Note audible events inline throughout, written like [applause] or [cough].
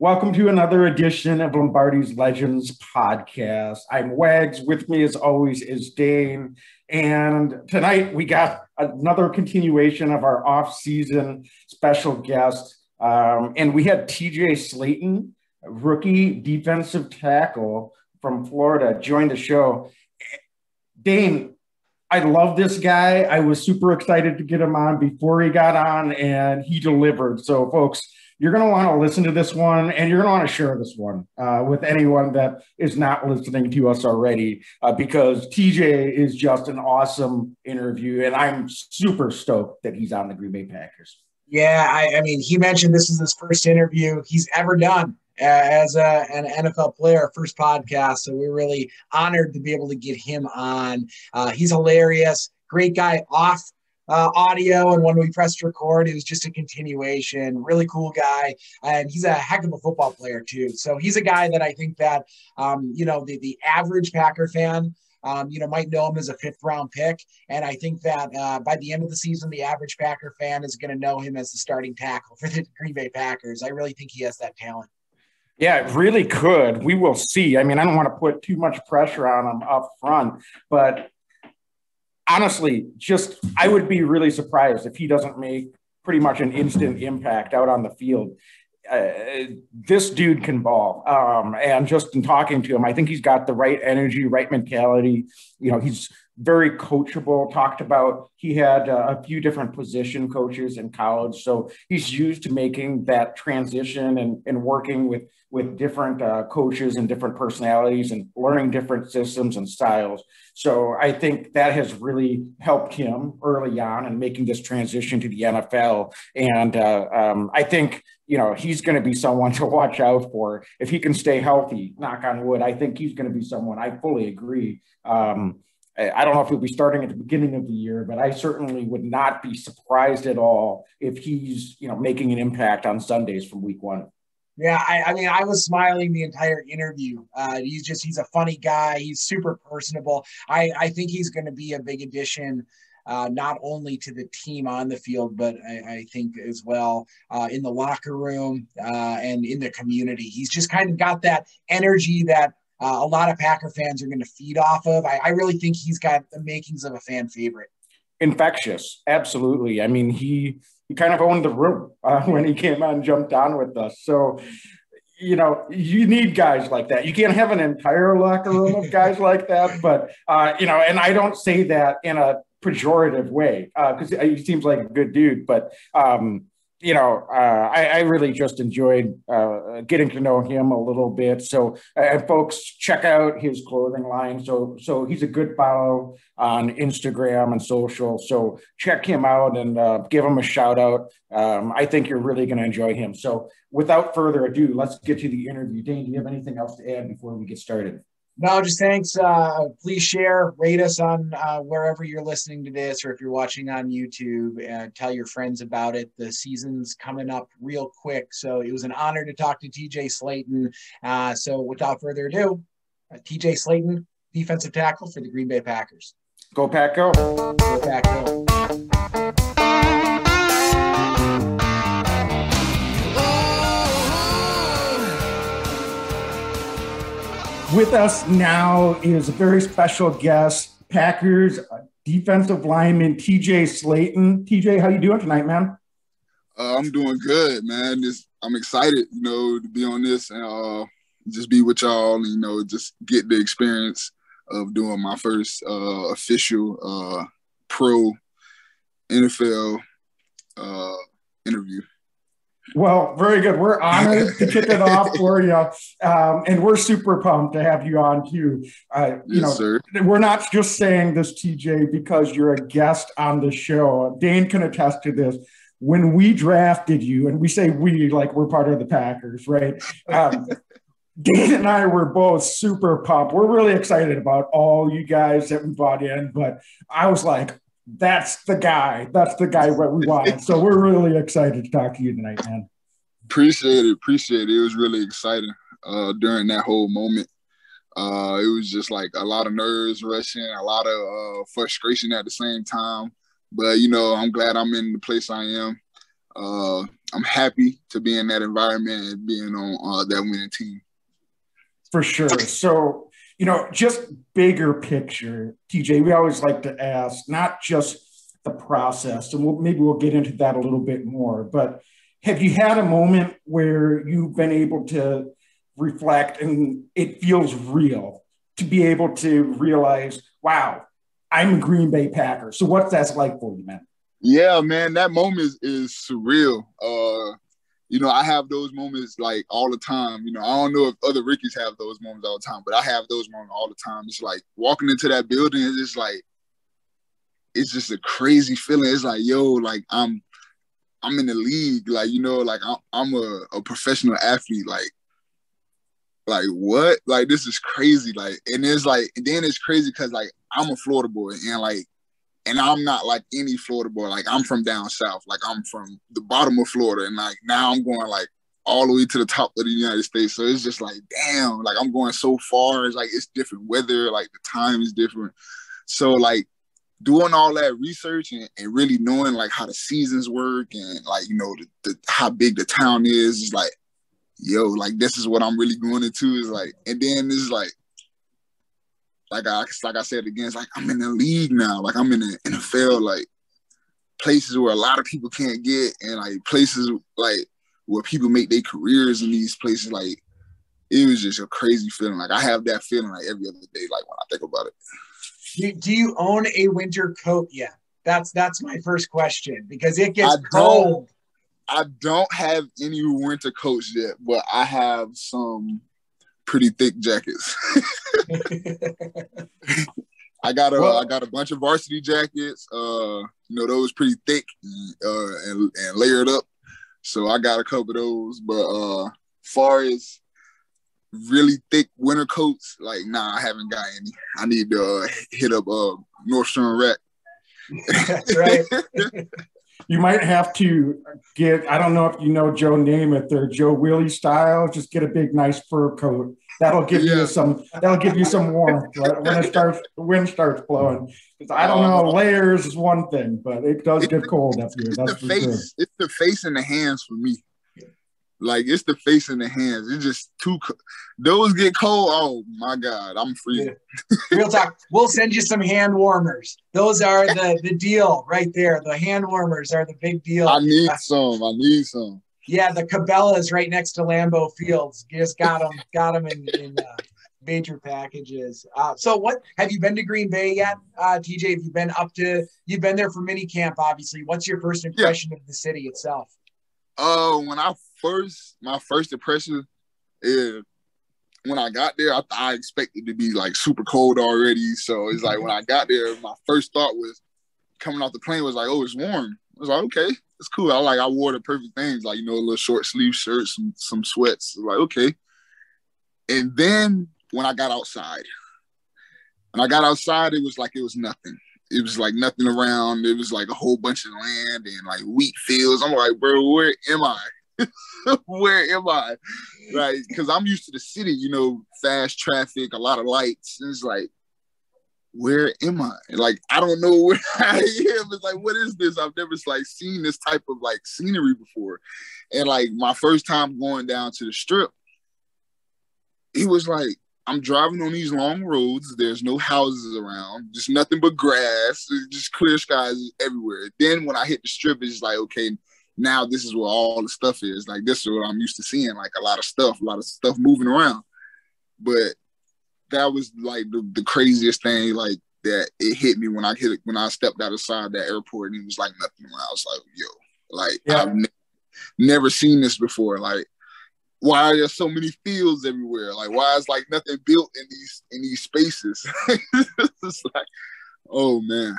Welcome to another edition of Lombardi's Legends podcast. I'm Wags. With me, as always, is Dane. And tonight we got another continuation of our off-season special guest. Um, and we had TJ Slaton, rookie defensive tackle from Florida, join the show. Dane, I love this guy. I was super excited to get him on before he got on, and he delivered. So, folks, you're going to want to listen to this one and you're going to want to share this one uh, with anyone that is not listening to us already uh, because TJ is just an awesome interview. And I'm super stoked that he's on the Green Bay Packers. Yeah, I, I mean, he mentioned this is his first interview he's ever done uh, as a, an NFL player, first podcast. So we're really honored to be able to get him on. Uh, he's hilarious, great guy off uh, audio, and when we pressed record, it was just a continuation. Really cool guy, and he's a heck of a football player too. So he's a guy that I think that um, you know the the average Packer fan. Um, you know, might know him as a fifth round pick. And I think that uh, by the end of the season, the average Packer fan is going to know him as the starting tackle for the [laughs] Green Bay Packers. I really think he has that talent. Yeah, it really could. We will see. I mean, I don't want to put too much pressure on him up front, but honestly, just I would be really surprised if he doesn't make pretty much an instant impact out on the field. Uh, this dude can ball. Um, and just in talking to him, I think he's got the right energy, right mentality. You know, he's very coachable. Talked about he had uh, a few different position coaches in college, so he's used to making that transition and, and working with with different uh, coaches and different personalities and learning different systems and styles. So I think that has really helped him early on in making this transition to the NFL. And uh, um, I think you know he's going to be someone to watch out for if he can stay healthy. Knock on wood. I think he's going to be someone. I fully agree. Um, I don't know if he'll be starting at the beginning of the year, but I certainly would not be surprised at all if he's, you know, making an impact on Sundays from week one. Yeah, I, I mean, I was smiling the entire interview. Uh, he's just, he's a funny guy. He's super personable. I, I think he's going to be a big addition uh, not only to the team on the field, but I, I think as well uh, in the locker room uh, and in the community. He's just kind of got that energy that uh, a lot of Packer fans are going to feed off of. I, I, really think he's got the makings of a fan favorite. Infectious, absolutely. I mean, he he kind of owned the room uh, [laughs] when he came on and jumped on with us. So, you know, you need guys like that. You can't have an entire locker room of guys like that, but uh, you know, and I don't say that in a pejorative way because uh, he seems like a good dude, but um, you know, uh, I, I, really just enjoyed uh, getting to know him a little bit. So, uh, folks, check out his clothing line. So, so he's a good follow on Instagram and social. So, check him out and uh, give him a shout out. Um, I think you're really going to enjoy him. So, without further ado, let's get to the interview. Dane, do you have anything else to add before we get started? No, just thanks. Uh, please share, rate us on uh, wherever you're listening to this, or if you're watching on YouTube, uh, tell your friends about it. The season's coming up real quick, so it was an honor to talk to TJ Slayton. Uh, so, without further ado, uh, TJ Slaton, defensive tackle for the Green Bay Packers. Go Pack Go! Go Pack Go! With us now is a very special guest, Packers defensive lineman TJ Slayton. TJ, how you doing tonight, man? Uh, I'm doing good, man. This, I'm excited, you know, to be on this and uh, just be with y'all. And, you know, just get the experience of doing my first uh, official uh, pro NFL uh, interview. Well, very good. We're honored to kick it off [laughs] for you, um, and we're super pumped to have you on too. Uh, you yes, know, sir. we're not just saying this, TJ, because you're a guest on the show. Dane can attest to this. When we drafted you, and we say we like we're part of the Packers, right? Um, [laughs] Dane and I were both super pumped. We're really excited about all you guys that we brought in, but I was like, that's the guy. That's the guy what we want. So we're really excited to talk to you tonight, man. Appreciate it. Appreciate it. It was really exciting uh, during that whole moment. Uh, it was just like a lot of nerves rushing, a lot of uh, frustration at the same time. But you know, I'm glad I'm in the place I am. uh, I'm happy to be in that environment and being on uh, that winning team. For sure. So, you know, just bigger picture, TJ, we always like to ask not just the process, and we'll, maybe we'll get into that a little bit more, but have you had a moment where you've been able to reflect and it feels real to be able to realize, wow, I'm a Green Bay Packer. So what's that like for you, man? Yeah, man, that moment is, is surreal. Uh, you know, I have those moments like all the time. You know, I don't know if other Rickies have those moments all the time, but I have those moments all the time. It's like walking into that building it's just like it's just a crazy feeling. It's like, yo, like I'm I'm in the league. Like, you know, like I'm, I'm a, a professional athlete. Like, like what? Like this is crazy. Like, and it's like, and then it's crazy because like I'm a Florida boy and like, and I'm not like any Florida boy. Like I'm from down south. Like I'm from the bottom of Florida, and like now I'm going like all the way to the top of the United States. So it's just like, damn, like I'm going so far. It's like it's different weather. Like the time is different. So like doing all that research and, and, really knowing like how the seasons work and like you know the, the, how big the town is is like yo like this is what i'm really going into is like and then it's like like i like i said again it's like i'm in the league now like i'm in the nfl like places where a lot of people can't get and like places like where people make their careers in these places like it was just a crazy feeling like i have that feeling like every other day like when i think about it do, do you own a winter coat yet? That's that's my first question because it gets I cold. I don't have any winter coats yet, but I have some pretty thick jackets. [laughs] I got a well, I got a bunch of varsity jackets. Uh, you know those pretty thick uh, and and layered up. So I got a couple of those. But uh, far as really thick winter coats, like nah, I haven't got any. I need to uh, hit up uh Nordstrom Rack. [laughs] That's right. [laughs] you might have to get. I don't know if you know Joe Namath or Joe Willie style. Just get a big, nice fur coat. That'll give yeah. you some. That'll give you some warmth when it starts. The wind starts blowing. Because I don't know. Um, layers is one thing, but it does get cold up here. That's the face. Sure. It's the face and the hands for me. Like it's the face and the hands. It's just too. Those get cold. Oh my god, I'm freezing. Real talk. We'll send you some hand warmers. Those are the the deal right there. The hand warmers are the big deal. I need some. I need some. Yeah, the Cabela's right next to Lambeau Fields. You just got them. got them in, in uh, major packages. Uh, so, what have you been to Green Bay yet, uh, TJ? Have you been up to? You've been there for mini camp, obviously. What's your first impression yeah. of the city itself? Oh, when I first my first impression is when I got there, I, I expected to be like super cold already. So it's like when I got there, my first thought was coming off the plane was like, oh, it's warm. I was like, okay, it's cool. I like I wore the perfect things, like you know, a little short sleeve shirt, some some sweats. Like okay. And then when I got outside, when I got outside, it was like it was nothing. It was like nothing around. It was like a whole bunch of land and like wheat fields. I'm like, bro, where am I? [laughs] where am I? Right? Because I'm used to the city, you know, fast traffic, a lot of lights. And it's like, where am I? Like, I don't know [laughs] where I am. It's like, what is this? I've never like seen this type of like scenery before. And like my first time going down to the strip, he was like, I'm driving on these long roads. There's no houses around, just nothing but grass, just clear skies everywhere. Then when I hit the strip, it's like, okay, now this is where all the stuff is. Like this is what I'm used to seeing, like a lot of stuff, a lot of stuff moving around. But that was like the, the craziest thing, like that it hit me when I hit it when I stepped outside that airport and it was like nothing around. I was like, yo, like yeah. I've ne- never seen this before. Like, why are there so many fields everywhere? Like, why is like nothing built in these in these spaces? [laughs] it's like, oh man.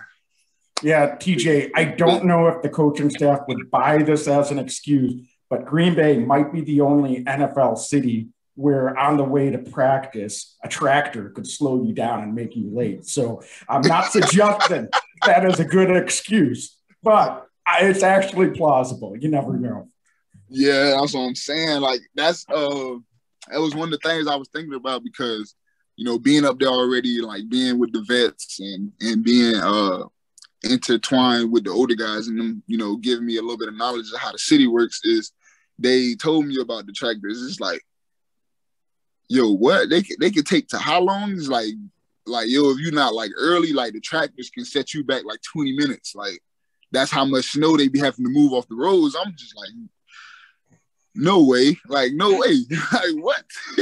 Yeah, TJ, I don't know if the coaching staff would buy this as an excuse, but Green Bay might be the only NFL city where on the way to practice, a tractor could slow you down and make you late. So I'm not [laughs] suggesting that is a good excuse, but it's actually plausible. You never know. Yeah, that's what I'm saying. Like that's uh that was one of the things I was thinking about because you know being up there already, like being with the vets and and being uh intertwined with the older guys and them, you know, giving me a little bit of knowledge of how the city works is they told me about the tractors. It's like, yo, what they they could take to how long? It's like, like yo, if you're not like early, like the tractors can set you back like 20 minutes. Like that's how much snow they be having to move off the roads. I'm just like, no way, like no way, [laughs] like what? [laughs]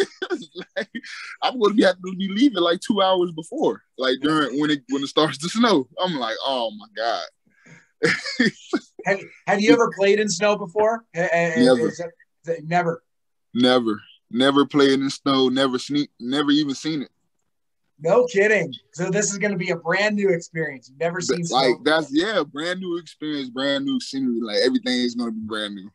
like, I'm going to be having to be leaving like two hours before, like during when it when it starts to snow. I'm like, oh my god. [laughs] have, have you ever played in snow before? Never. That, never. Never. Never played in snow. Never sneak. Never even seen it. No kidding. So this is going to be a brand new experience. You've never seen like snow. that's yeah, brand new experience, brand new scenery. Like everything is going to be brand new.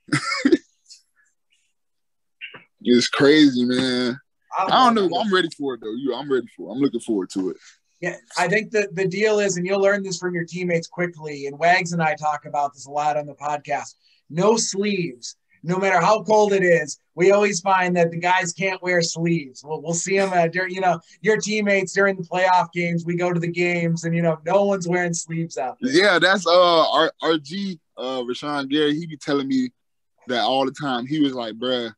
It's crazy, man. I don't, know. I'm ready for it though. You, I'm ready for. it. I'm looking forward to it. Yeah, I think that the deal is, and you'll learn this from your teammates quickly. And Wags and I talk about this a lot on the podcast. No sleeves, no matter how cold it is. We always find that the guys can't wear sleeves. We'll, we'll see them at, you know, your teammates during the playoff games. We go to the games, and you know, no one's wearing sleeves out there. Yeah, that's uh, our RG, uh, Rashan Gary. He be telling me that all the time. He was like, bruh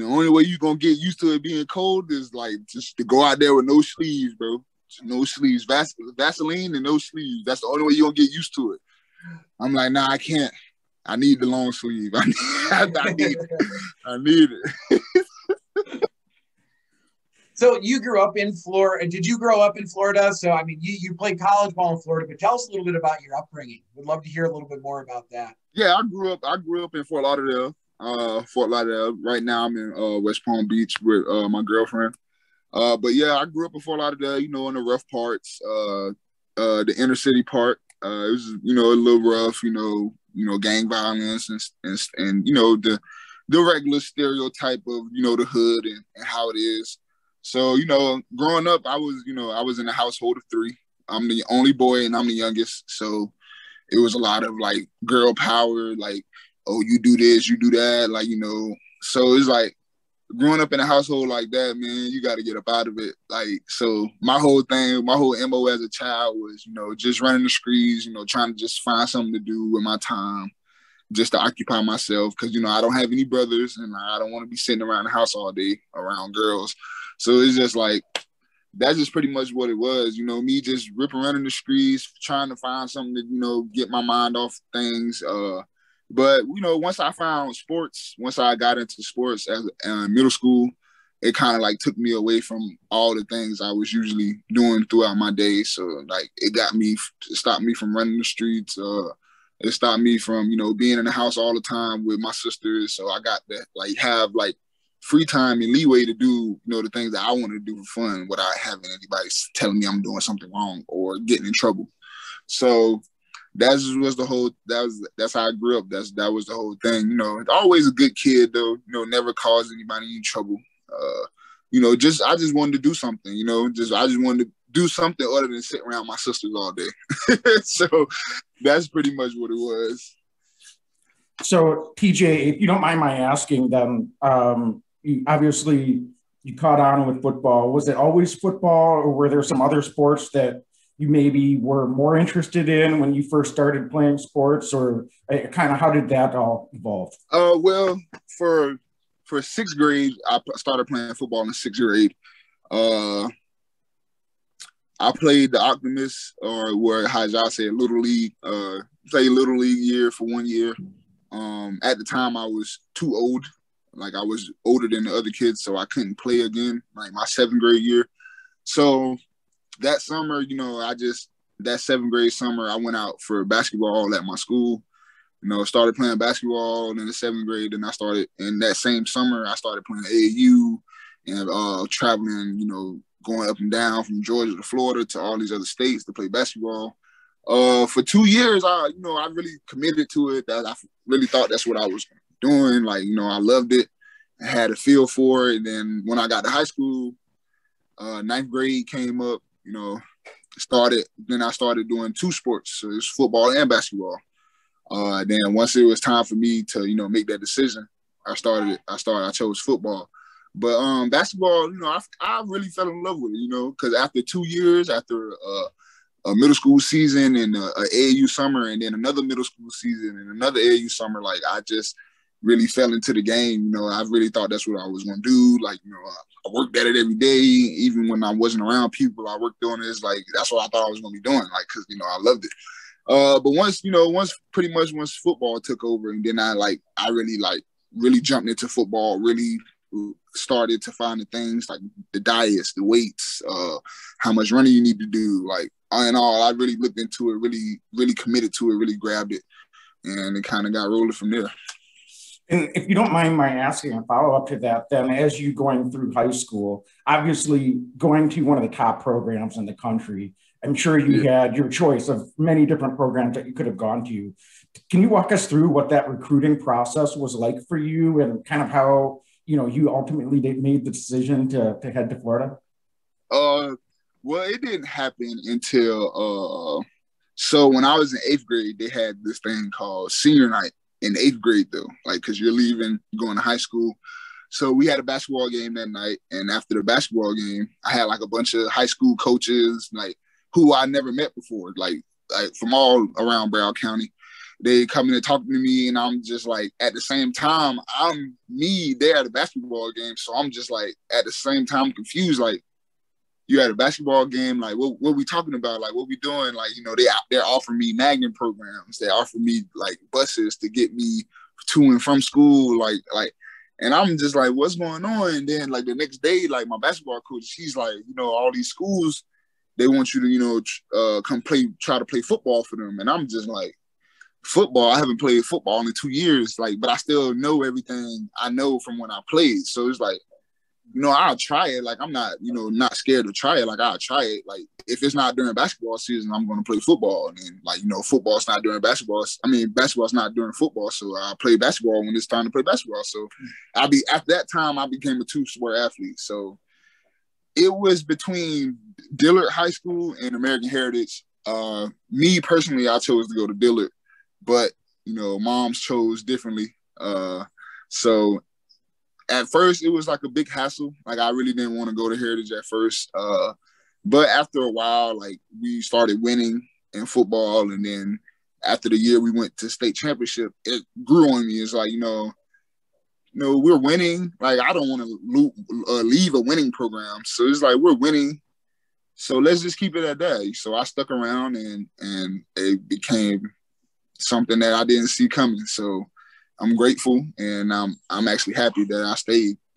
the only way you're gonna get used to it being cold is like just to go out there with no sleeves, bro. No sleeves, Vas- Vaseline and no sleeves. That's the only way you're gonna get used to it. I'm like, nah, I can't. I need the long sleeve. [laughs] I need, I need it. I need it. so you grew up in Florida. Did you grow up in Florida? So I mean, you you played college ball in Florida, but tell us a little bit about your upbringing. Would love to hear a little bit more about that. Yeah, I grew up. I grew up in Fort Lauderdale uh, Fort Lauderdale. Right now, I'm in uh, West Palm Beach with uh, my girlfriend. Uh, but yeah, I grew up in Fort Lauderdale. You know, in the rough parts, uh, uh, the inner city part. Uh, it was you know a little rough. You know, you know, gang violence and and, and you know the the regular stereotype of you know the hood and, and how it is. So you know, growing up, I was you know I was in a household of three. I'm the only boy and I'm the youngest, so it was a lot of like girl power, like oh, you do this, you do that, like you know. So it's like growing up in a household like that, man, you got to get up out of it. Like, so my whole thing, my whole MO as a child was, you know, just running the streets, you know, trying to just find something to do with my time, just to occupy myself. Cause, you know, I don't have any brothers and I don't want to be sitting around the house all day around girls. So it's just like, that's just pretty much what it was, you know, me just ripping around in the streets, trying to find something to, you know, get my mind off things. Uh, but you know, once I found sports, once I got into sports as uh, middle school, it kind of like took me away from all the things I was usually doing throughout my day. So like it got me, it stopped me from running the streets. Uh, it stopped me from you know being in the house all the time with my sisters. So I got to like have like free time and leeway to do you know the things that I want to do for fun without having anybody telling me I'm doing something wrong or getting in trouble. So that was the whole that was that's how I grew up. That's that was the whole thing. You know, always a good kid though. You know, never caused anybody any trouble. Uh, you know, just I just wanted to do something. You know, just I just wanted to do something other than sit around my sisters all day. [laughs] so that's pretty much what it was. So TJ, if you don't mind my asking, then um, you obviously you caught on with football. Was it always football, or were there some other sports that you maybe were more interested in when you first started playing sports, or uh, kind of how did that all evolve? Uh, well, for for sixth grade, I started playing football in sixth grade. Uh, I played the Optimist, or where y'all say Little League. Uh, played Little League year for one year. Um, at the time, I was too old. Like I was older than the other kids, so I couldn't play again. Like my seventh grade year. So that summer, you know, I just that seventh grade summer, I went out for basketball at my school. You know, started playing basketball in the seventh grade, and I started in that same summer. I started playing AAU and uh, traveling. You know, going up and down from Georgia to Florida to all these other states to play basketball. Uh, for two years, I you know I really committed to it. That I really thought that's what I was doing. Like you know, I loved it. I had a feel for it. And then when I got to high school, uh, ninth grade came up you know, started then I started doing two sports, so it's football and basketball. Uh, then once it was time for me to you know make that decision, I started I started I chose football. But um, basketball, you know, I, I really fell in love with it, you know, because after two years, after uh, a middle school season and a, a AAU summer, and then another middle school season and another AAU summer. Like I just really fell into the game. You know, I really thought that's what I was going to do. Like, you know, I worked at it every day, even when I wasn't around people. I worked on this. Like, that's what I thought I was going to be doing. Like, cause you know, I loved it. Uh, but once you know, once pretty much once football took over, and then I like, I really like really jumped into football. Really started to find the things like the diets, the weights, uh, how much running you need to do. Like, all in all, I really looked into it. Really, really committed to it. Really grabbed it, and it kind of got rolling from there. And if you don't mind my asking a follow up to that, then as you going through high school, obviously going to one of the top programs in the country, I'm sure you yeah. had your choice of many different programs that you could have gone to. Can you walk us through what that recruiting process was like for you and kind of how you know you ultimately made the decision to, to head to Florida? Uh, well, it didn't happen until uh, so when I was in eighth grade, they had this thing called senior night in eighth grade though, like because you're leaving, going to high school. So we had a basketball game that night, and after the basketball game, I had like a bunch of high school coaches, like who I never met before, like like from all around Broward County. They come in and talk to me, and I'm just like, at the same time, I'm me there at a basketball game, so I'm just like, at the same time, confused, like, you at a basketball game, like what what we talking about? Like what we doing? Like, you know, they they're offering me magnet programs. They offer me like buses to get me to and from school. Like, like and I'm just like, what's going on? And then like the next day, like my basketball coach, he's like, you know, all these schools, they want you to, you know, uh, come play, try to play football for them. And I'm just like, football, I haven't played football in two years, like, but I still know everything I know from when I played. So it's like, you know, I'll try it. Like I'm not, you know, not scared to try it. Like I'll try it. Like if it's not during basketball season, I'm going to play football. And then, like you know, football's not during basketball. I mean, basketball's not during football. So I play basketball when it's time to play basketball. So I'll be at that time. I became a two sport athlete. So it was between Dillard High School and American Heritage. Uh, me personally, I chose to go to Dillard, but you know, moms chose differently. Uh, so at first it was like a big hassle. Like I really didn't want to go to Heritage at first. Uh, but after a while, like we started winning in football, and then after the year we went to state championship, it grew on me. It's like you know, you know we're winning. Like I don't want to lo- uh, leave a winning program, so it's like we're winning. So let's just keep it at that. So I stuck around, and and it became something that I didn't see coming. So I'm grateful and I'm I'm actually happy that I stayed. [laughs]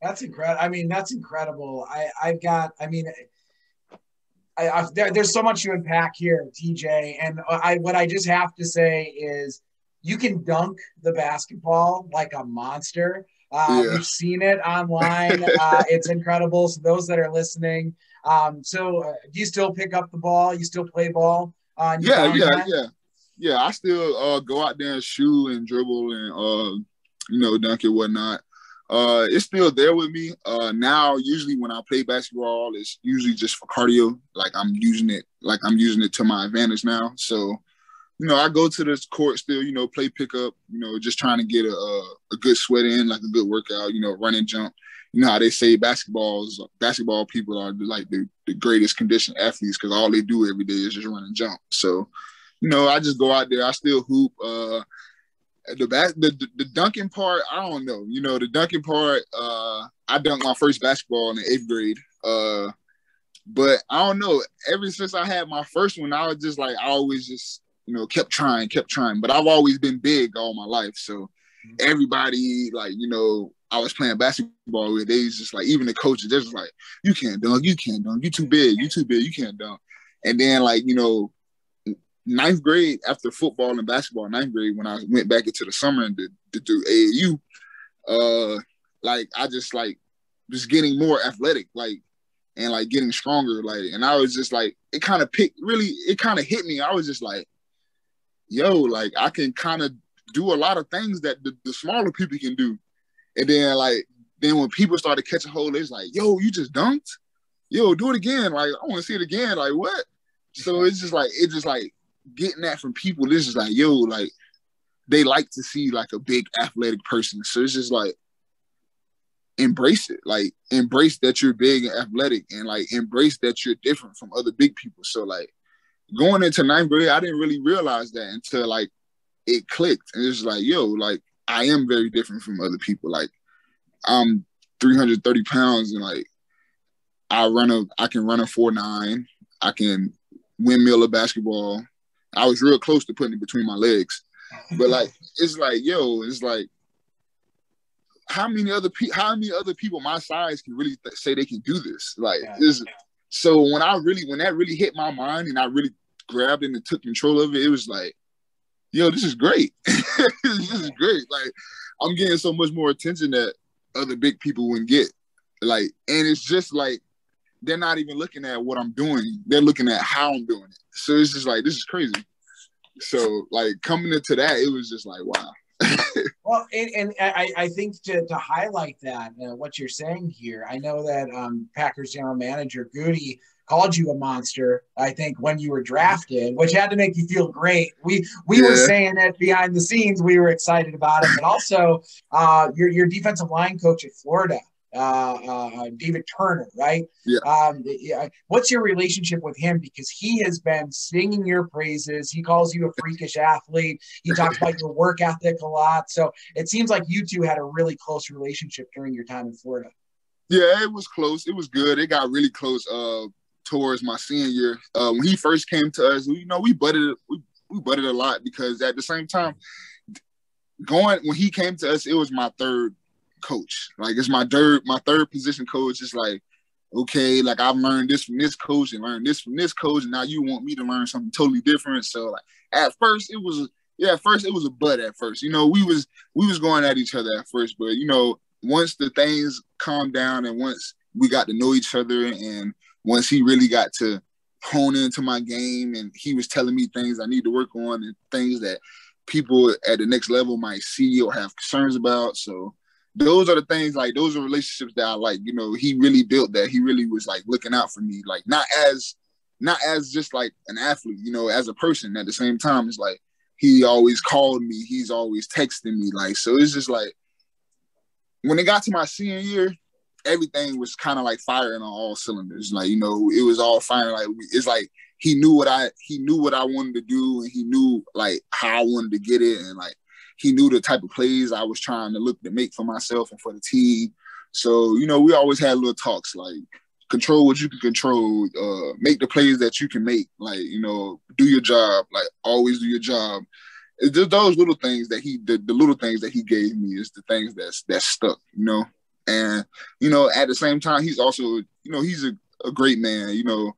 that's incredible. I mean, that's incredible. I I've got. I mean. I, I, there, there's so much to unpack here, TJ. And I, what I just have to say is, you can dunk the basketball like a monster. Uh, yeah. We've seen it online. [laughs] Uh, it's incredible. So those that are listening, um, so uh, do you still pick up the ball? You still play ball? Uh, yeah, yeah, yeah yeah, I still uh, go out there and shoot and dribble and uh, you know dunk and whatnot. Uh, it's still there with me. Uh, now, usually when I play basketball, it's usually just for cardio. Like I'm using it, like I'm using it to my advantage now. So, you know, I go to this court still. You know, play pickup. You know, just trying to get a, a good sweat in, like a good workout. You know, run and jump. You know how they say basketballs, basketball people are like the, the greatest conditioned athletes because all they do every day is just run and jump. So, you know, I just go out there. I still hoop. Uh, the back, the, the, the dunking part, I don't know. You know, the dunking part, uh, I dunked my first basketball in the eighth grade. Uh, but I don't know. Ever since I had my first one, I was just like, I always just, you know, kept trying, kept trying. But I've always been big all my life. So everybody, like, you know, I was playing basketball with, they just like, even the coaches, they're just like, you can't dunk, you can't dunk, you too big, you too big, you can't dunk. And then, like, you know, ninth grade after football and basketball, ninth grade when I went back into the summer and did, to do AAU, uh, like I just like just getting more athletic, like and like getting stronger, like and I was just like it kind of picked really it kind of hit me. I was just like, yo, like I can kind of do a lot of things that the, the, smaller people can do, and then like then when people started catching hold, it's like, yo, you just dunked, yo, do it again, like I want to see it again, like what? So it's just like it just like getting that from people, this is like, yo, like they like to see like a big athletic person. So it's just like embrace it. Like embrace that you're big and athletic and like embrace that you're different from other big people. So like going into ninth grade, I didn't really realize that until like it clicked. And it's like, yo, like I am very different from other people. Like I'm 330 pounds and like I run a I can run a four nine. I can windmill a basketball. I was real close to putting it between my legs. But [laughs] like it's like, yo, it's like how many other people how many other people my size can really th- say they can do this? Like yeah. so when I really when that really hit my mind and I really grabbed it and took control of it, it was like, yo, this is great. [laughs] this is great. Like I'm getting so much more attention that other big people wouldn't get. Like, and it's just like they're not even looking at what I'm doing. They're looking at how I'm doing it. So it's just like this is crazy. So like coming into that, it was just like wow. [laughs] well, and, and I, I, think to, to highlight that uh, what you're saying here, I know that um, Packers general manager Gutey called you a monster. I think when you were drafted, which had to make you feel great. We we yeah. were saying that behind the scenes. We were excited about it, but also uh, your your defensive line coach at Florida. Uh, uh, David Turner, right? Yeah. Um, what's your relationship with him? Because he has been singing your praises. He calls you a freakish athlete. He talks about your work ethic a lot. So it seems like you two had a really close relationship during your time in Florida. Yeah, it was close. It was good. It got really close. Uh, towards my senior year. Uh, when he first came to us, you know, we butted we, we butted a lot because at the same time, going when he came to us, it was my third coach. Like it's my third my third position coach. It's like okay, like I've learned this from this coach and learned this from this coach, and now you want me to learn something totally different. So like at first it was yeah, at first it was a butt at first. You know, we was we was going at each other at first, but you know, once the things calmed down and once we got to know each other and once he really got to hone into my game and he was telling me things I need to work on and things that people at the next level might see or have concerns about. So those are the things like those are relationships that I like. You know, he really built that. He really was like looking out for me, like not as not as just like an athlete, you know, as a person. At the same time, it's like he always called me. He's always texting me. Like so, it's just like when it got to my senior year, everything was kind of like firing on all cylinders. Like you know, it was all firing. Like it's like he knew what I he knew what I wanted to do, and he knew like how I wanted to get it, and like he knew the type of plays I was trying to look to make for myself and for the team. So you know, we always had little talks like control what you can control, uh, make the plays that you can make. Like you know, do your job. Like always do your job. It's just those little things that he the, the little things that he gave me is the things that's that stuck. You know. And, you know, at the same time, he's also, you know, he's a, a great man, you know,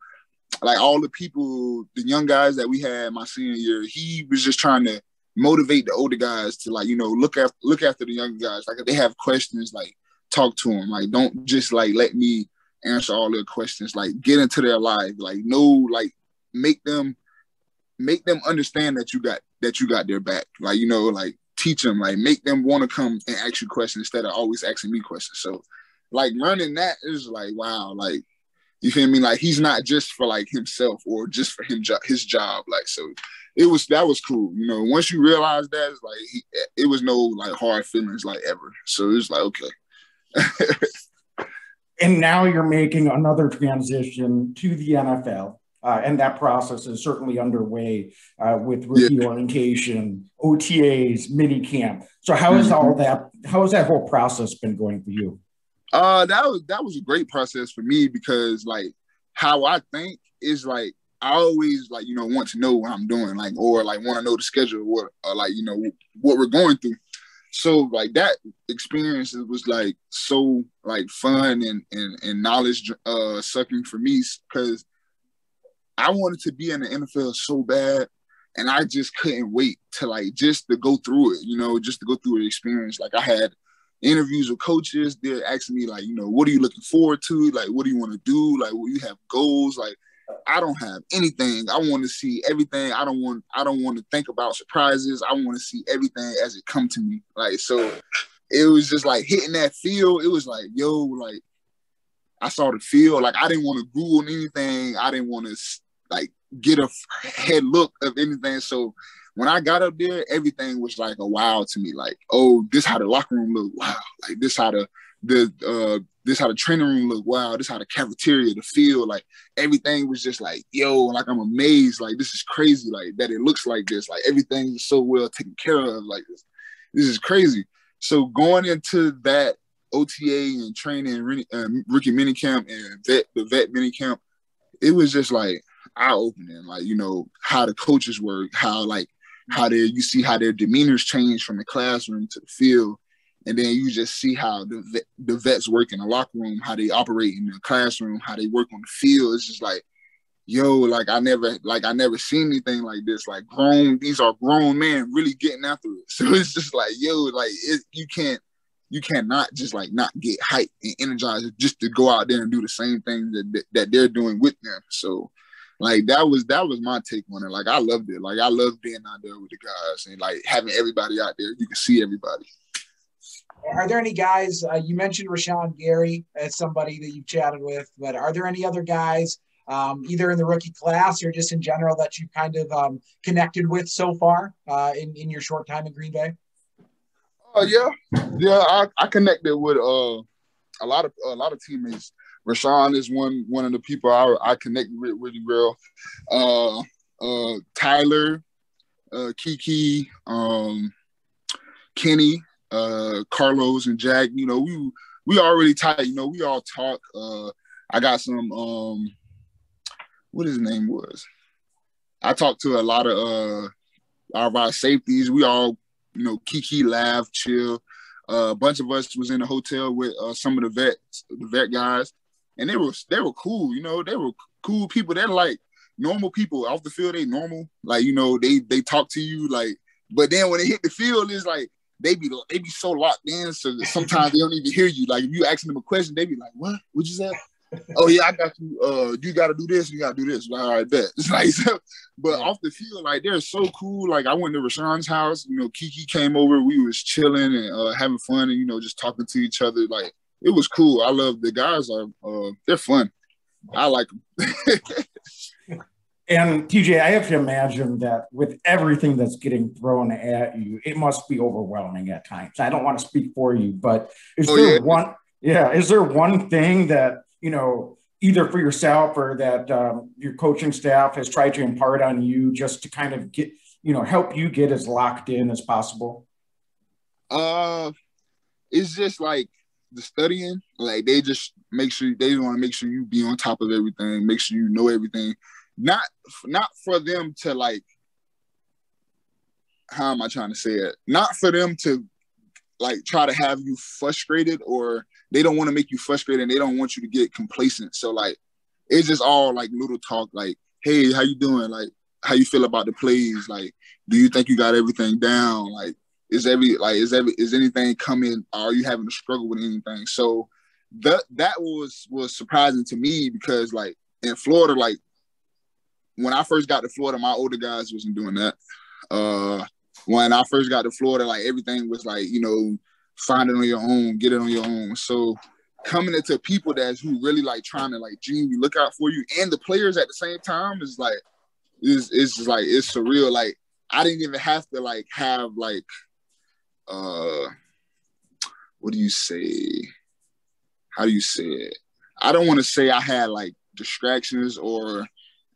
like all the people, the young guys that we had my senior year, he was just trying to motivate the older guys to like, you know, look after look after the younger guys. Like if they have questions, like talk to them. Like don't just like let me answer all their questions. Like get into their life. Like know, like make them make them understand that you got that you got their back. Like, you know, like teach them, like make them want to come and ask you questions instead of always asking me questions. So like learning that is like wow, like you feel me? Like he's not just for like himself or just for him jo- his job. Like so, it was that was cool. You know, once you realize that, it's like he, it was no like hard feelings like ever. So it was like okay. [laughs] and now you're making another transition to the NFL. Uh, and that process is certainly underway uh, with rookie yeah. orientation, OTAs, mini camp. So how has all mm-hmm. that? How has that whole process been going for you? Uh, that was that was a great process for me because like how I think is like I always like you know want to know what I'm doing like or like want to know the schedule or, or like you know what we're going through. So like that experience was like so like fun and and, and knowledge uh sucking for me because I wanted to be in the NFL so bad, and I just couldn't wait to like just to go through it, you know, just to go through the experience. Like I had interviews with coaches, they're asking me like, you know, what are you looking forward to? Like, what do you want to do? Like, will you have goals? Like, I don't have anything. I want to see everything. I don't want. I don't want to think about surprises. I want to see everything as it come to me. Like so, it was just like hitting that field. It was like, yo, like I saw the field. Like I didn't want to Google anything. I didn't want to like get a head look of anything. So when I got up there, everything was like a wow to me. Like, oh, this how the locker room look. Wow. Like this how the the uh this how the training room looked. Wow, this how the cafeteria, the field, like everything was just like, yo, like I'm amazed. Like this is crazy. Like that it looks like this. Like everything is so well taken care of. Like this, this is crazy. So going into that OTA and training, uh, rookie minicamp and vet the vet minicamp, it was just like eye opening. Like you know how the coaches work, how like how they you see how their demeanors change from the classroom to the field and then you just see how the the vets work in the locker room, how they operate in the classroom, how they work on the field. It's just like, yo, like I never, like I never seen anything like this. Like grown, these are grown men really getting after it. [laughs] So it's just like, yo, like it, you can't, you cannot just like not get hyped and energized just to go out there and do the same thing that, that, that they're doing with them. So like that was that was my take on it. Like I loved it. Like I love being out there with the guys and like having everybody out there. You can see everybody. Are there any guys? Uh, you mentioned Rashan Gary as somebody that you've chatted with, but are there any other guys, um, either in the rookie class or just in general, that you've kind of um, connected with so far uh, in in your short time in Green Bay? Uh, yeah, yeah, I, I connected with uh, a lot of a lot of teammates. Rashan is one one of the people I, I connected with really well. Uh, uh, Tyler, uh, Keke, um, Kenny, uh, Carlos and Jack, you know, we we already tight. You know, we all talk. Uh, I got some um, what his name was. I talked to a lot of uh our, our safeties. We all, you know, Keke, laugh, chill. Uh, a bunch of us was in the hotel with uh, some of the vets, the vet guys, and they were they were cool. You know, they were cool people. They're like normal people off the field. They normal, like you know, they they talk to you like. But then when they hit the field, it's like they be they be so locked in, so sometimes they don't even hear you. Like if you asking them a question, they be like, "What? What you say?" [laughs] oh yeah, I got you. Uh, you got to do this. You got to do this. Like, all right, bet. [laughs] It's like, so, but off the field, like they're so cool. Like I went to Rashan's house. You know, Keke came over. We was chilling and uh, having fun, and you know, just talking to each other. Like it was cool. I love the guys. Are uh, they're fun. I like them. [laughs] And TJ, I have to imagine that with everything that's getting thrown at you, it must be overwhelming at times. I don't want to speak for you, but is oh, there yeah. one? Yeah, is there one thing that you know, either for yourself or that um, your coaching staff has tried to impart on you, just to kind of get you know help you get as locked in as possible? Uh, it's just like the studying. Like they just make sure they want to make sure you be on top of everything, make sure you know everything not not for them to like how am I trying to say it? Not for them to like try to have you frustrated or they don't want to make you frustrated and they don't want you to get complacent. So like it's just all like little talk like, hey, how you doing? Like how you feel about the plays? Like, do you think you got everything down? Like, is every like is every is anything coming? Are you having to struggle with anything? So that that was was surprising to me because like in Florida, like when I first got to Florida, my older guys wasn't doing that. Uh, when I first got to Florida, like everything was like, you know, find it on your own, get it on your own. So coming into people that's who really like trying to like genuinely look out for you and the players at the same time is like is it's just like it's surreal. Like I didn't even have to like have like uh what do you say? How do you say it? I don't want to say I had like distractions or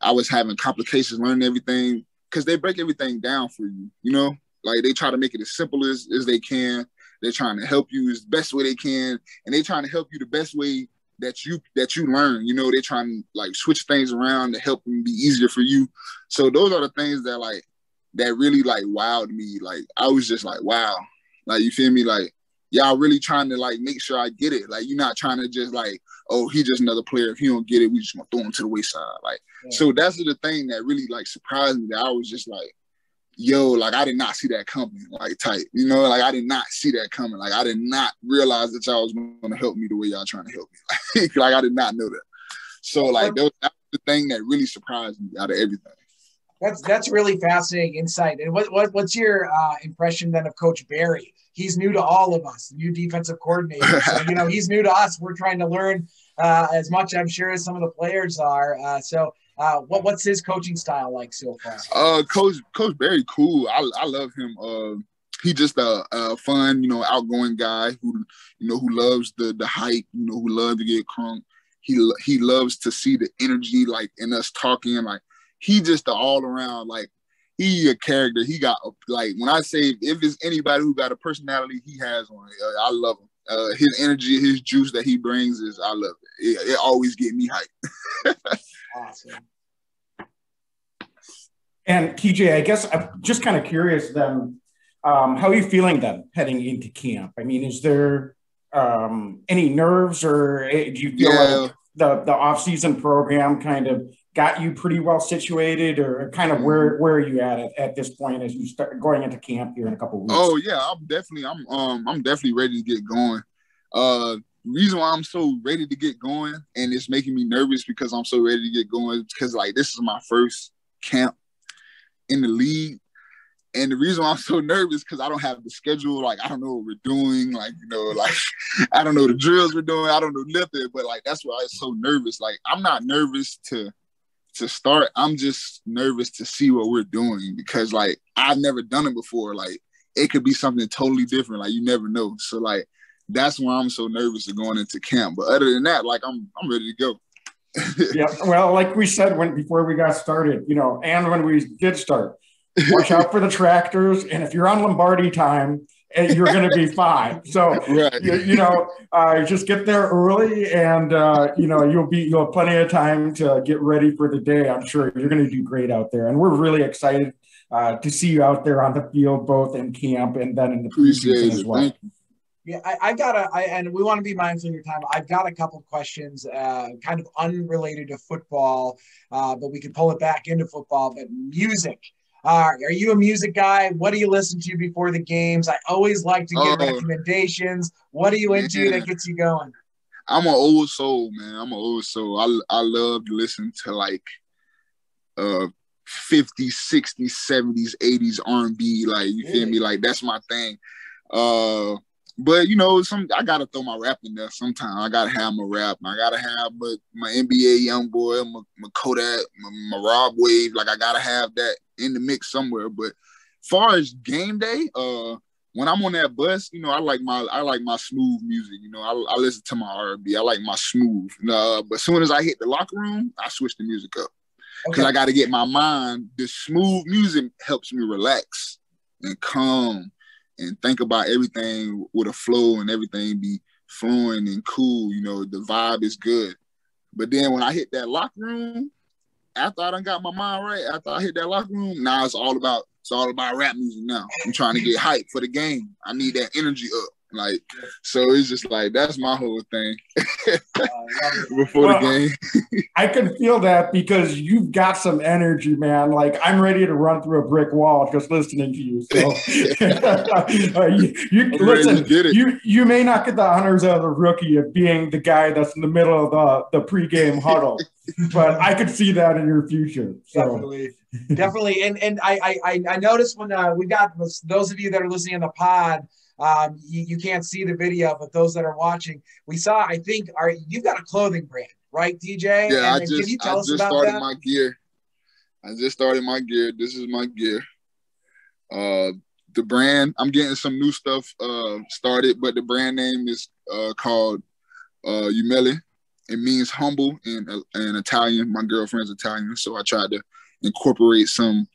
I was having complications learning everything because they break everything down for you, you know? Like they try to make it as simple as, as they can. They're trying to help you as best way they can, and they're trying to help you the best way that you that you learn. You know, they're trying to like switch things around to help them be easier for you. So those are the things that like that really like wowed me. Like I was just like, wow. Like you feel me? Like y'all really trying to like make sure I get it. Like you're not trying to just like, oh, he's just another player. If he don't get it, we just gonna throw him to the wayside. Like, yeah. so that's the thing that really like surprised me that I was just like, yo, like I did not see that coming, like tight. You know, like I did not see that coming. Like I did not realize that y'all was gonna help me the way y'all trying to help me. [laughs] like I did not know that. So like that was, that was the thing that really surprised me out of everything. That's that's really fascinating insight. And what, what what's your uh, impression then of Coach Barry? He's new to all of us, new defensive coordinator. So, you know, he's new to us. We're trying to learn uh, as much, I'm sure, as some of the players are. Uh, so, uh, what, what's his coaching style like so far? Uh, Coach Coach Barry, cool. I, I love him. Uh, he just a, a, fun, you know, outgoing guy who, you know, who loves the the hype, you know, who loves to get crunk. He he loves to see the energy like in us talking. Like he just the all around like he a character. He got like when I say if it's anybody who got a personality, he has one. Uh, I love him. Uh, his energy, his juice that he brings is I love it. It, it always get me hyped. awesome. And TJ, I guess I'm just kind of curious then, um, how are you feeling then heading into camp? I mean, is there um, any nerves or eh, do you feel yeah. like the, the off-season program kind of got you pretty well situated or kind of where mm-hmm. where are you at, at at this point as you start going into camp here in a couple weeks oh yeah i'm definitely i'm um i'm definitely ready to get going uh reason why i'm so ready to get going and it's making me nervous because i'm so ready to get going because like this is my first camp in the league and the reason why I'm so nervous because I don't have the schedule. Like I don't know what we're doing. Like you know, [laughs] like I don't know the drills we're doing. I don't know nothing. But like that's why I'm so nervous. Like I'm not nervous to to start, I'm just nervous to see what we're doing because like I've never done it before. Like it could be something totally different. Like you never know. So like that's why I'm so nervous of going into camp. But other than that, like I'm I'm ready to go. [laughs] yeah. Well, like we said when before we got started, you know, and when we did start, watch out for the tractors. And if you're on Lombardi time, and you're going to be fine. So [laughs] right. you, you, know, uh, just get there early, and uh, you know you'll be you'll have plenty of time to get ready for the day. I'm sure you're going to do great out there, and we're really excited uh, to see you out there on the field, both in camp and then in the preseason as well. Yeah, I, I got a, I, and we want to be mindful of your time. I've got a couple questions, uh, kind of unrelated to football, uh, but we can pull it back into football. But music, uh, are you a music guy? What do you listen to before the games? I always like to get oh, recommendations. What are you into man. that gets you going? I'm an old soul, man. I'm an old soul. I, I love to listen to like uh 50s, 60s, 70s, 80s R&B. Like, you feel me? Like, that's my thing. Uh but you know, some I gotta throw my rap in there sometime. I gotta have my rap. I gotta have my, my NBA YoungBoy, my, my Kodak, my, my Rod Wave. Like I gotta have that in the mix somewhere. But far as game day, uh, when I'm on that bus, you know, I like my I like my smooth music. You know, I, I listen to my R&B. I like my smooth. Uh, but as soon as I hit the locker room, I switch the music up because okay. I got to get my mind. The smooth music helps me relax and calm and think about everything with a flow and everything be flowing and cool. You know, the vibe is good. But then when I hit that locker room, after I done got my mind right, after I hit that locker room, now it's all about it's all about rap music now. I'm trying to get hype for the game. I need that energy up. Like, so it's just like that's my whole thing [laughs] before well, the game. I can feel that because you've got some energy, man. Like I'm ready to run through a brick wall just listening to you. So [laughs] [laughs] uh, you, you listen, you you may not get the honors of the rookie of being the guy that's in the middle of the the pregame huddle, but I could see that in your future. So. Definitely. Definitely, and and I I I noticed when uh, we got those of you that are listening in the pod, um, you, you can't see the video, but those that are watching, we saw. I think are you've got a clothing brand, right, TJ? Yeah, and, I just I just started that? my gear. I just started my gear. This is my gear. Uh, the brand I'm getting some new stuff uh, started, but the brand name is uh, called uh, Umile. It means humble in in Italian. My girlfriend's Italian, so I tried to incorporate some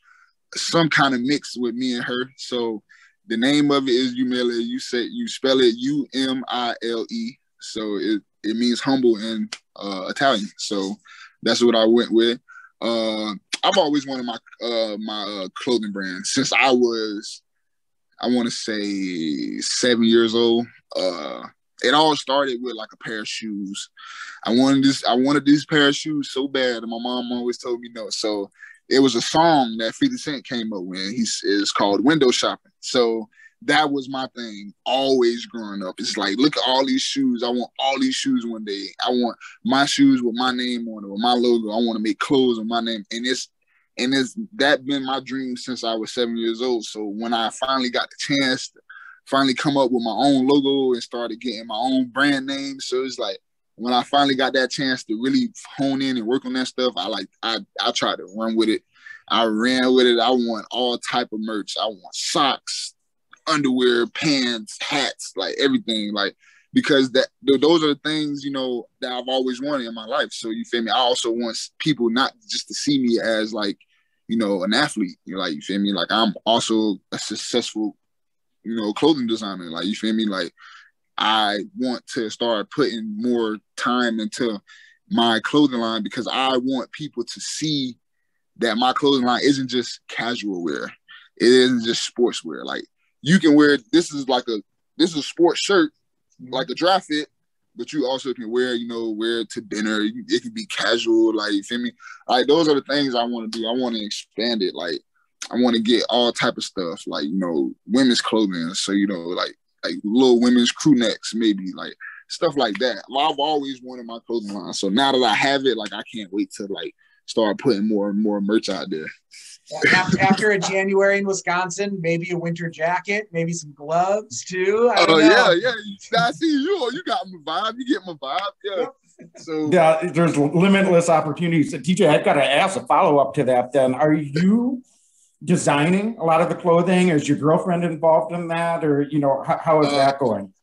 some kind of mix with me and her. So the name of it is Umile. You say you spell it U M I L E. So it it means humble in uh, Italian. So that's what I went with. Uh, I've always wanted my uh, my uh, clothing brand since I was, I want to say seven years old. Uh, it all started with like a pair of shoes. I wanted this. I wanted this pair of shoes so bad, and my mom always told me no. So it was a song that 50 Cent came up with. He's it's called Window Shopping. So that was my thing always growing up. It's like, look at all these shoes. I want all these shoes one day. I want my shoes with my name on it, with my logo. I want to make clothes with my name. And it's and it's that been my dream since I was seven years old. So when I finally got the chance to finally come up with my own logo and started getting my own brand name. So it's like when I finally got that chance to really hone in and work on that stuff, I like I I tried to run with it. I ran with it. I want all type of merch. I want socks, underwear, pants, hats, like everything, like because that those are the things you know that I've always wanted in my life. So you feel me? I also want people not just to see me as like you know an athlete. You like you feel me? Like I'm also a successful you know clothing designer. Like you feel me? Like I want to start putting more time into my clothing line because I want people to see that my clothing line isn't just casual wear. It isn't just sportswear. Like you can wear this is like a this is a sports shirt, like a dry fit, but you also can wear, you know, wear it to dinner. It can be casual, like you feel me? Like those are the things I want to do. I want to expand it. Like I want to get all type of stuff, like you know, women's clothing. So you know, like like little women's crew necks, maybe like stuff like that. I've always wanted my clothing line. So now that I have it, like I can't wait to like start putting more and more merch out there. After, after a January in Wisconsin, maybe a winter jacket, maybe some gloves too. Oh uh, yeah, yeah. I see you. You got my vibe. You get my vibe. Yeah. So yeah, there's limitless opportunities. TJ, I've got to ask a follow up to that. Then, are you designing a lot of the clothing? Is your girlfriend involved in that, or you know, how, how is uh, that going?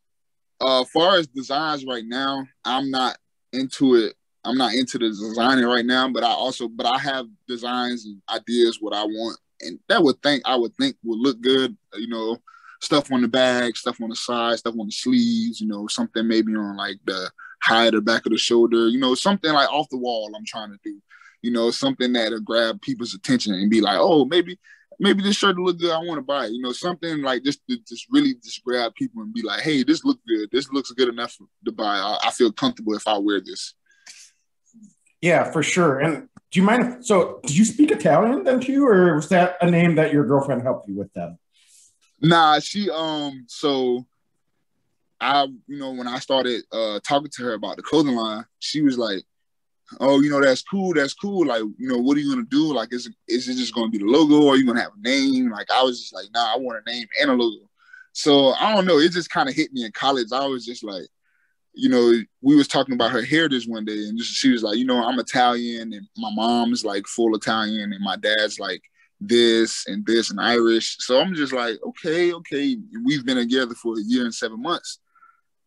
Uh, far as designs right now, I'm not into it. I'm not into the designing right now, but I also, but I have designs and ideas what I want, and that would think I would think would look good. You know, stuff on the bag, stuff on the side, stuff on the sleeves. You know, something maybe on like the high the back of the shoulder. You know, something like off the wall. I'm trying to do you know, something that'll grab people's attention and be like, oh, maybe maybe this shirt will look good. I want to buy it. You know, something like this to just really just grab people and be like, hey, this looks good. This looks good enough to buy. I, I, feel comfortable if I wear this. Yeah, for sure. And do you mind? If, so, did you speak Italian then too, or was that a name that your girlfriend helped you with then? Nah, she um. So, I you know when I started uh talking to her about the clothing line, she was like, oh, you know, that's cool, that's cool. Like, you know, what are you gonna do? Like, is is it just gonna be the logo or you gonna have a name? Like, I was just like, nah, I want a name and a logo. So I don't know. It just kind of hit me in college. I was just like, you know, we was talking about her heritage one day, and she was like, you know, I'm Italian, and my mom's like full Italian, and my dad's like this and this and Irish. So I'm just like, okay, okay. We've been together for a year and seven months.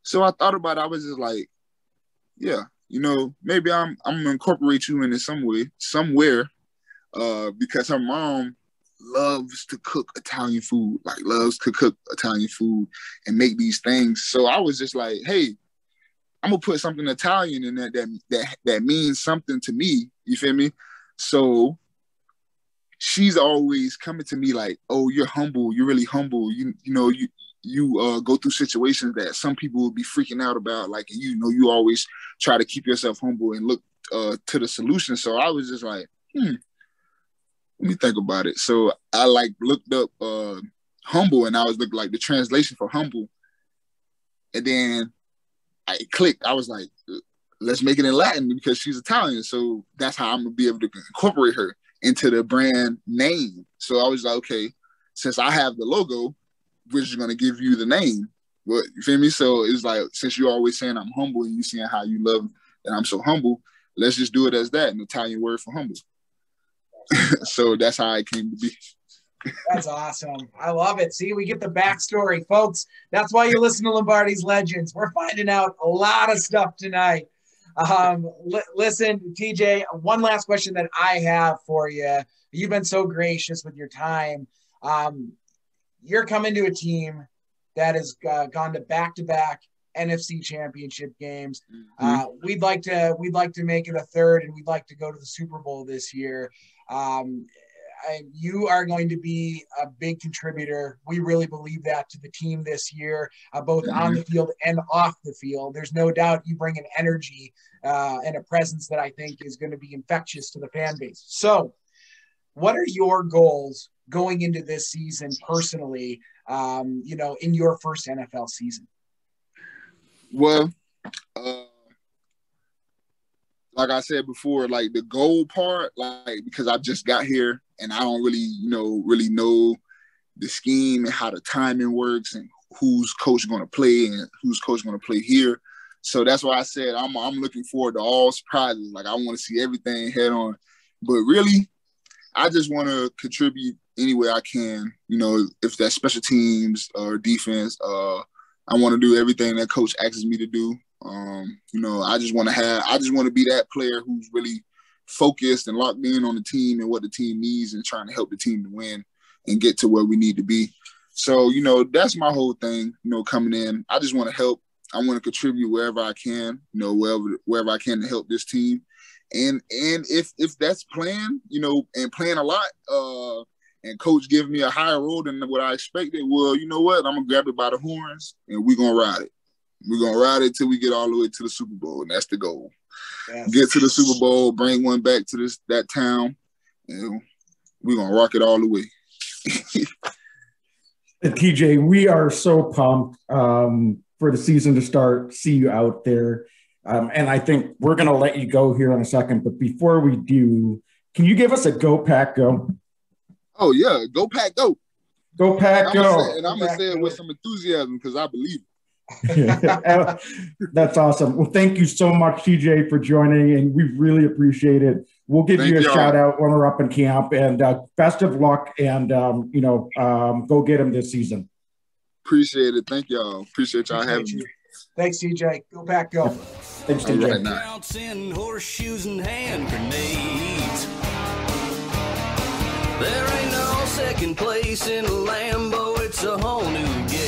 So I thought about it. I was just like, yeah, you know, maybe I'm I'm gonna incorporate you into some way, somewhere, uh, because her mom loves to cook Italian food, like loves to cook Italian food and make these things. So I was just like, hey, I'm gonna put something Italian in that that that that means something to me. You feel me? So she's always coming to me like, oh, you're humble, you're really humble. You you know, you you uh, go through situations that some people will be freaking out about. Like you know, you always try to keep yourself humble and look uh, to the solution. So I was just like, hmm, let me think about it. So I like looked up uh, humble, and I was looking like the translation for humble, and then I clicked. I was like, let's make it in Latin because she's Italian. So that's how I'm gonna be able to incorporate her into the brand name. So I was like, okay, since I have the logo, we're just gonna give you the name. But you feel me? So it's like since you're always saying I'm humble and you seeing how you love and I'm so humble, let's just do it as that, an Italian word for humble. [laughs] so that's how it came to be. That's awesome. I love it. See, we get the backstory, folks. That's why you listen to Lombardi's Legends. We're finding out a lot of stuff tonight. Um, li- listen, TJ, one last question that I have for you. You've been so gracious with your time. Um, you're coming to a team that has uh, gone to back-to-back NFC Championship games. Mm-hmm. Uh, we'd like to we'd like to make it a third, and we'd like to go to the Super Bowl this year. Um, I, you are going to be a big contributor. We really believe that to the team this year, uh, both mm-hmm. on the field and off the field. There's no doubt you bring an energy uh, and a presence that I think is going to be infectious to the fan base. So, what are your goals going into this season personally, um, you know, in your first NFL season? Well, uh, like I said before, like the goal part, like because I just got here and I don't really, you know, really know the scheme and how the timing works and who's coach going to play and who's coach going to play here. So that's why I said I'm I'm looking forward to all surprises. Like I want to see everything head on. But really, I just want to contribute any way I can. You know, if that's special teams or defense, uh, I want to do everything that coach asks me to do. Um, you know, I just want to have, I just want to be that player who's really focused and locked in on the team and what the team needs and trying to help the team to win and get to where we need to be. So, you know, that's my whole thing, you know, coming in. I just want to help. I want to contribute wherever I can, you know, wherever wherever I can to help this team. And and if if that's playing, you know, and playing a lot, uh, and coach give me a higher role than what I expected, well, you know what? I'm gonna grab it by the horns and we're gonna ride it. We're gonna ride it till we get all the way to the Super Bowl, and that's the goal. Yes. Get to the Super Bowl, bring one back to this that town, and we're gonna rock it all the way. [laughs] TJ, we are so pumped um, for the season to start. See you out there. Um, and I think we're going to let you go here in a second. But before we do, can you give us a go pack go? Oh, yeah. Go pack go. Go pack and go. Say, and I'm going to say it with some enthusiasm because I believe it. [laughs] That's awesome. Well, thank you so much, TJ, for joining, and we really appreciate it. We'll give thank you a y'all. shout out when we're up in camp, and uh, best of luck, and um, you know, um, go get him this season. Appreciate it. Thank y'all. Appreciate y'all Appreciate having you. me. Thanks, TJ. Go back, go. Thanks, TJ. Right now. horseshoes and hand grenades. There ain't no second place in Lambeau. It's a whole new game.